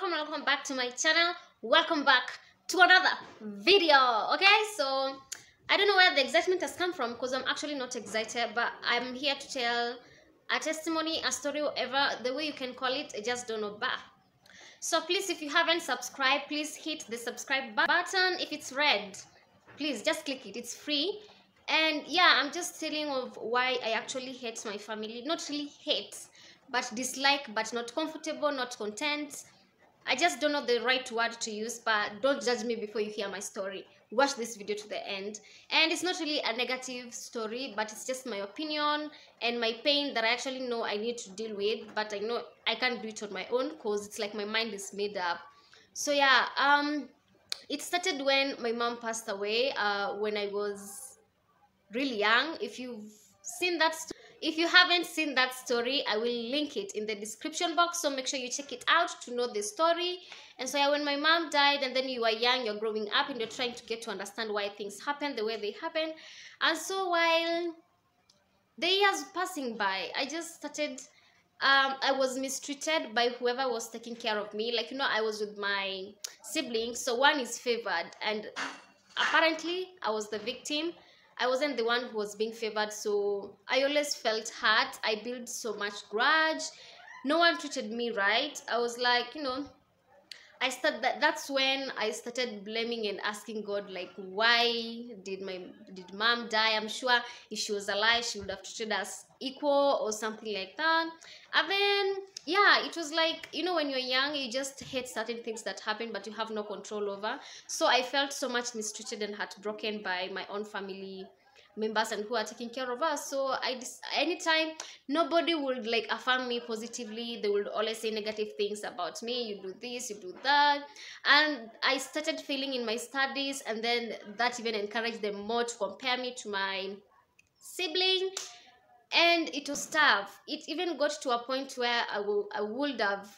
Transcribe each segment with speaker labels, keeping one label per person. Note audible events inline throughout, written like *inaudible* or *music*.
Speaker 1: welcome welcome back to my channel. Welcome back to another video okay? So i don't know where the excitement has come from because i'm actually not excited but i'm here to tell a testimony a story whatever the way you can call it i just don't know. But so please if you haven't subscribed please hit the subscribe button. If it's red please just click it. It's free. And yeah i'm just telling of why i actually hate my family. Not really hate but dislike but not comfortable not content i just don't know the right word to use but don't judge me before you hear my story. Watch this video to the end. And it's not really a negative story but it's just my opinion and my pain that i actually know i need to deal with but i know i can't do it on my own because it's like my mind is made up. So yeah um it started when my mom passed away uh when i was really young. If you've seen that st- if you haven't seen that story i will link it in the description box so make sure you check it out to know the story and so yeah when my mom died and then you are young you're growing up and you're trying to get to understand why things happen the way they happen and so while the years passing by i just started um, I was mistreated by whoever was taking care of me. Like, you know, I was with my siblings, so one is favored, and apparently I was the victim. I wasn't the one who was being favored, so I always felt hurt. I built so much grudge. No one treated me right. I was like, you know, I started that that's when I started blaming and asking God like why did my did mom die? I'm sure if she was alive she would have treated us equal or something like that. And then yeah, it was like you know when you're young you just hate certain things that happen but you have no control over. So I felt so much mistreated and heartbroken by my own family members and who are taking care of us. So i anytime nobody would like affirm me positively. They would always say negative things about me. You do this you do that. And i started failing in my studies and then that even encouraged them more to compare me to my sibling. And it was tough. It even got to a point where i, will, I would have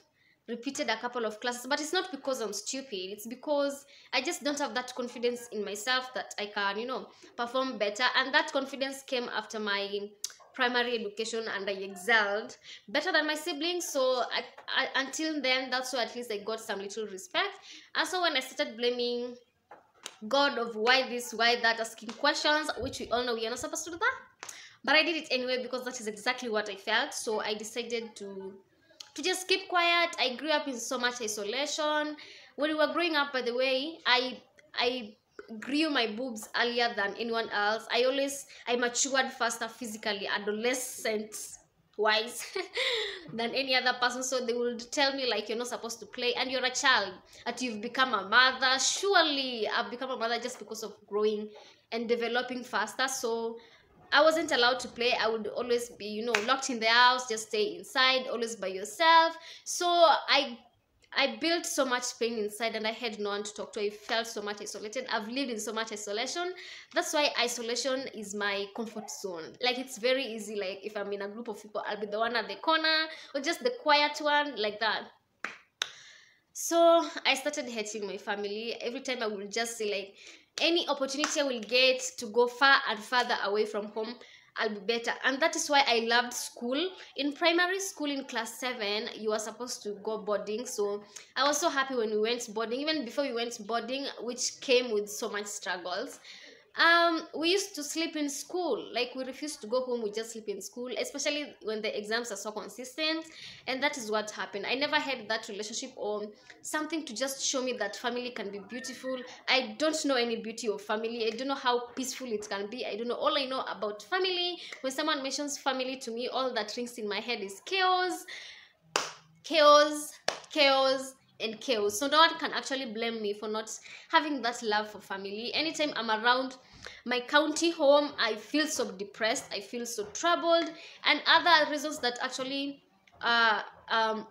Speaker 1: repeated a couple of classes but it's not because i'm stupid. It's because i just don't have that confidence in myself that i can you know perform better. And that confidence came after my primary education and i excelled better than my siblings. So I, I, until then that's why at least i got some little respect. And so when i started blaming god of why this why that asking questions which we all know we are not supposed to do that but i did it anyway because that is exactly what i felt. So i decided to to just keep quiet. I grew up in so much isolation. When we were growing up, by the way, I I grew my boobs earlier than anyone else. I always I matured faster physically, adolescent wise *laughs* than any other person so they would tell me like you're not supposed to play and you're a child that you've become a mother surely i've become a mother just because of growing and developing faster so I wasn't allowed to play. I would always be, you know, locked in the house, just stay inside, always by yourself. So I I built so much pain inside and I had no one to talk to. I felt so much isolated. I've lived in so much isolation. That's why isolation is my comfort zone. Like it's very easy. Like if I'm in a group of people, I'll be the one at the corner or just the quiet one, like that. So I started hating my family. Every time I would just say like any opportunity I will get to go far and further away from home, I'll be better. And that is why I loved school. In primary school, in class seven, you were supposed to go boarding. So I was so happy when we went boarding, even before we went boarding, which came with so much struggles um we used to sleep in school. Like we refused to go home we just sleep in school especially when the exams are so consistent and that is what happened. I never had that relationship or something to just show me that family can be beautiful. I don't know any beauty of family. I don't know how peaceful it can be. I don't know. All i know about family when someone mentions family to me all that rings in my head is chaos chaos chaos and chaos. So no one can actually blame me for not having that love for family. Anytime I'm around my county home, I feel so depressed, I feel so troubled, and other reasons that actually uh, um,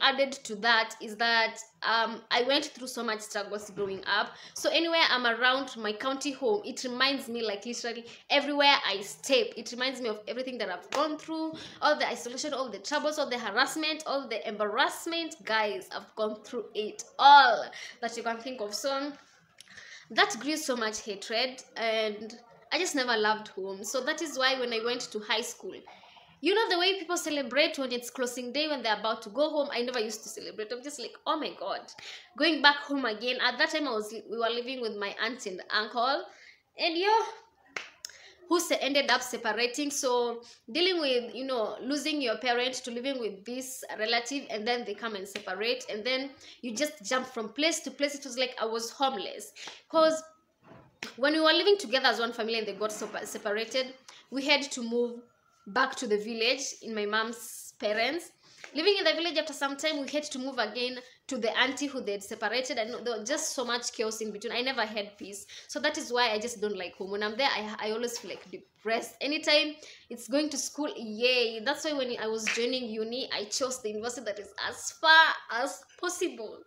Speaker 1: added to that is that um, I went through so much struggles growing up. So anywhere I'm around my county home, it reminds me like literally everywhere I step, it reminds me of everything that I've gone through, all the isolation, all the troubles, all the harassment, all the embarrassment. Guys, I've gone through it all that you can think of. So that grew so much hatred and I just never loved home. So that is why when I went to high school, you know the way people celebrate when it's closing day when they're about to go home i never used to celebrate. I'm just like oh my god. Going back home again at that time i was we were living with my aunt and uncle. And yeah who ended up separating. So dealing with you know losing your parent to living with this relative and then they come and separate. And then you just jump from place to place. It was like i was homeless. Because when we were living together as one family and they got separated we had to move back to the village in my mom's parents. Living in the village after some time we had to move again to the auntie who they'd separated and there was just so much chaos in between. I never had peace. So that is why i just don't like home. When i'm there i, I always feel like depressed. Anytime it's going to school yay. That's why when i was joining uni i chose the university that is as far as possible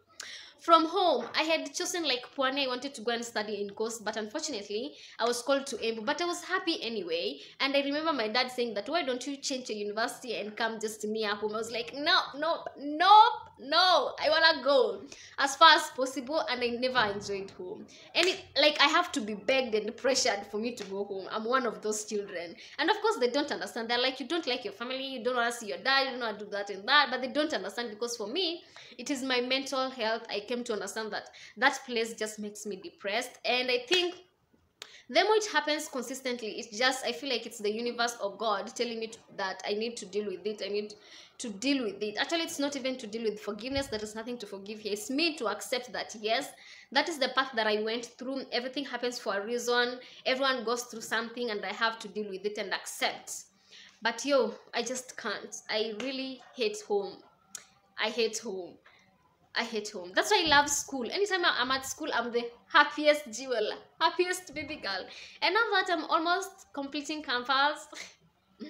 Speaker 1: from home i had chosen like Pwani i wanted to go and study in coast but unfortunately i was called to embu. But i was happy anyway. And i remember my dad saying that why don't you change your university and come just near home? I was like no no nope no i wanna go as far as possible and i never enjoyed home. And it like i have to be begged and pressured for me to go home. I'm one of those children. And of course they don't understand. They're like you don't like your family. You don't want to see your dad. You don't want to do that and that. But they don't understand because for me it is my mental health. I came to understand that that place just makes me depressed. And i think the more it happens consistently it's just i feel like it's the universe or god telling me to, that i need to deal with it i need to deal with it. Actually it's not even to deal with forgiveness there is nothing to forgive here. It's me to accept that yes that is the path that i went through. Everything happens for a reason. Everyone goes through something and i have to deal with it and accept. But yo i just can't. I really hate home. I hate home I hate home. That's why I love school. Anytime I'm at school, I'm the happiest jewel, happiest baby girl. And now that I'm almost completing campus, *sighs*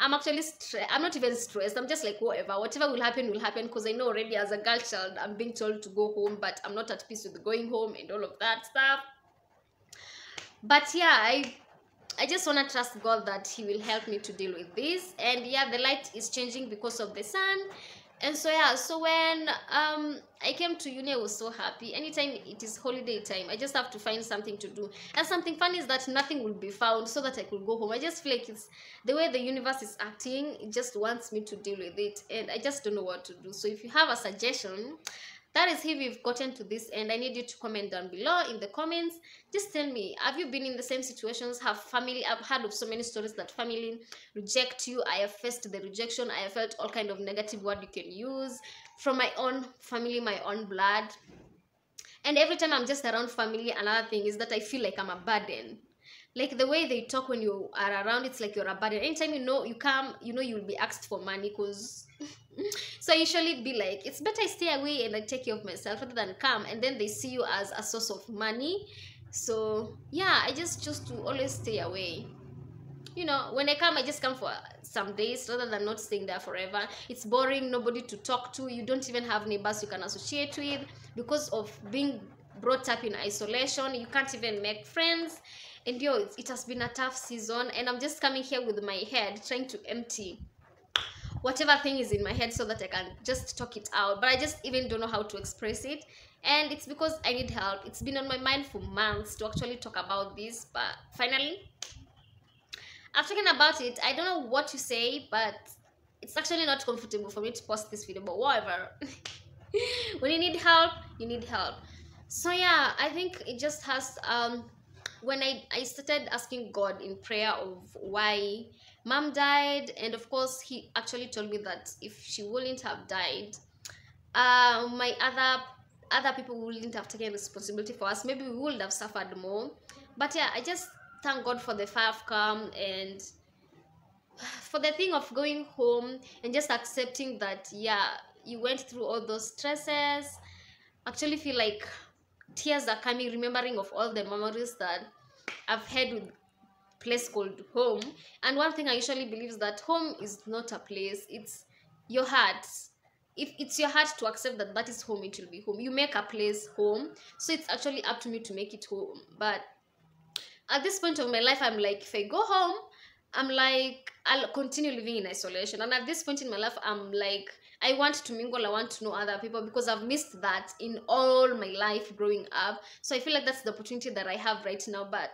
Speaker 1: I'm actually stressed. I'm not even stressed. I'm just like, whatever. Whatever will happen, will happen. Because I know already as a girl child, I'm being told to go home, but I'm not at peace with going home and all of that stuff. But yeah, I I just want to trust God that He will help me to deal with this. And yeah, the light is changing because of the sun. And so yeah, so when um I came to uni, I was so happy. Anytime it is holiday time, I just have to find something to do. And something fun is that nothing will be found so that I could go home. I just feel like it's the way the universe is acting, it just wants me to deal with it. And I just don't know what to do. So if you have a suggestion, that is if you've gotten to this and i need you to comment down below in the comments. Just tell me have you been in the same situations? Have family i've heard of so many stories that family reject you. I have faced the rejection. I have felt all kind of negative word you can use. From my own family my own blood. And every time i'm just around family another thing is that i feel like i'm a burden like the way they talk when you are around it's like you're a burden anytime you know you come you know you'll be asked for money because *laughs* so I usually be like it's better I stay away and I take care of myself rather than come. And then they see you as a source of money. So yeah I just choose to always stay away. You know when I come I just come for some days rather than not staying there forever. It's boring nobody to talk to you don't even have neighbors you can associate with. Because of being brought up in isolation. You can't even make friends. And yo it, has been a tough season and i'm just coming here with my head trying to empty whatever thing is in my head so that i can just talk it out. But i just even don't know how to express it. And it's because i need help. It's been on my mind for months to actually talk about this but finally after talking about it. I don't know what to say but it's actually not comfortable for me to post this video but whatever. *laughs* When you need help you need help so yeah i think it just has um when i i started asking god in prayer of why mom died and of course he actually told me that if she wouldn't have died uh my other other people wouldn't have taken responsibility for us. Maybe we would have suffered more. But yeah i just thank god for the fire of come and *sighs* for the thing of going home and just accepting that yeah you went through all those stresses. Actually feel like tears are coming remembering of all the memories that i've had with place called home. And one thing i usually believe is that home is not a place it's your heart. If it's your heart to accept that that is home it will be home. You make a place home so it's actually up to me to make it home. But at this point of my life i'm like if i go home i'm like i'll continue living in isolation. And at this point in my life i'm like i want to mingle i want to know other people because i've missed that in all my life growing up. So i feel like that's the opportunity that i have right now but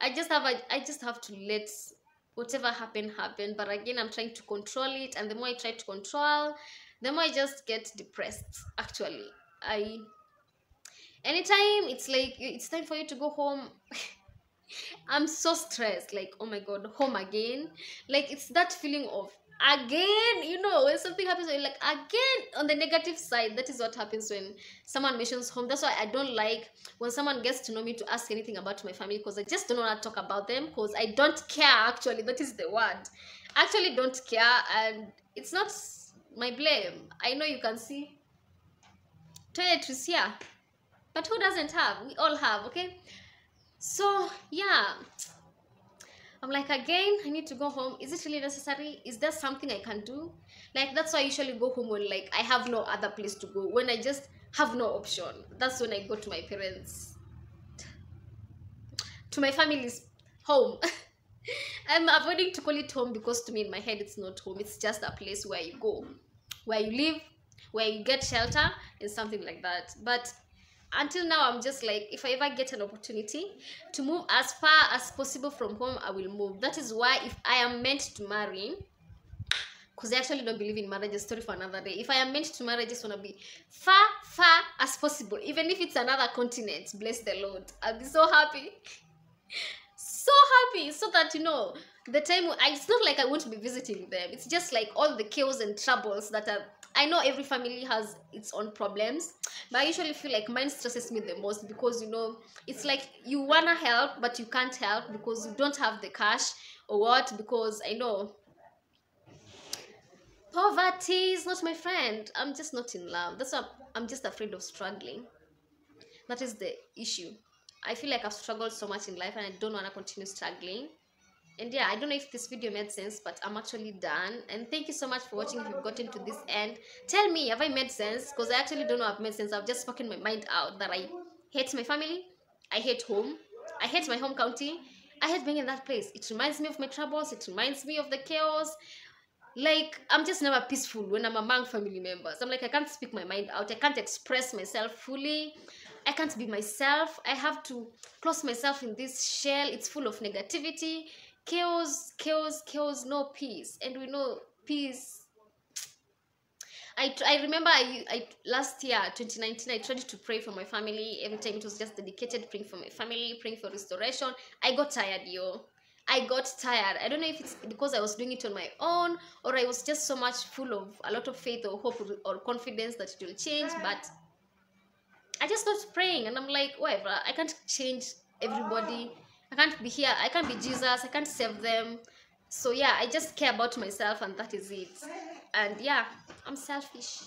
Speaker 1: i just have I, just have to let whatever happened happen. but again i'm trying to control it and the more i try to control the more i just get depressed actually. I anytime it's like it's time for you to go home *laughs* i'm so stressed like oh my god home again. Like it's that feeling of again you know when something happens you're like again on the negative side that is what happens when someone mentions home. That's why i don't like when someone gets to know me to ask anything about my family because i just don't want to talk about them because i don't care actually that is the word. Actually don't care and it's not my blame. I know you can see. Toiletries here but who doesn't have? We all have okay? So yeah I'm like, again, I need to go home. Is it really necessary? Is there something I can do? Like, that's why I usually go home when, like, I have no other place to go. When I just have no option. That's when I go to my parents. To my family's home. *laughs* I'm avoiding to call it home because to me in my head it's not home. It's just a place where you go, where you live, where you get shelter and something like that. But until now i'm just like if i ever get an opportunity to move as far as possible from home i will move. That is why if i am meant to marry because i actually don't believe in marriage a story for another day. If i am meant to marry i just want to be far far as possible. Even if it's another continent bless the lord. I'll be so happy. So happy so that you know the time it's not like i won't be visiting them it's just like all the chaos and troubles that are I know every family has its own problems, but I usually feel like mine stresses me the most because you know it's like you wanna help but you can't help because you don't have the cash or what because I know poverty is not my friend. I'm just not in love. That's why I'm just afraid of struggling. That is the issue. I feel like I've struggled so much in life and I don't want to continue struggling and yeah i don't know if this video made sense but i'm actually done. And thank you so much for watching. If you've gotten to this end. Tell me have i made sense? Because i actually don't know i've made sense. I've just spoken my mind out that i hate my family. I hate home. I hate my home county. I hate being in that place. It reminds me of my troubles. It reminds me of the chaos. Like i'm just never peaceful when i'm among family members. I'm like i can't speak my mind out. I can't express myself fully. I can't be myself. I have to close myself in this shell. It's full of negativity chaos chaos chaos no peace. And we know peace. I, I remember I, I last year 2019 I tried to pray for my family. Every time it was just dedicated praying for my family praying for restoration. I got tired yo. I got tired. I don't know if it's because I was doing it on my own or I was just so much full of a lot of faith or hope or confidence that it will change but I just stopped praying and I'm like whatever. I can't change everybody I can't be here. I can't be Jesus. I can't save them. So yeah, I just care about myself and that is it. And yeah, I'm selfish.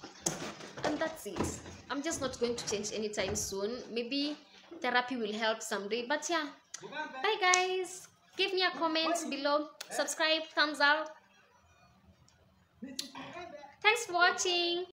Speaker 1: And that's it. I'm just not going to change anytime soon. Maybe therapy will help someday. But yeah, bye guys. Give me a comment below. Subscribe, thumbs up. Thanks for watching.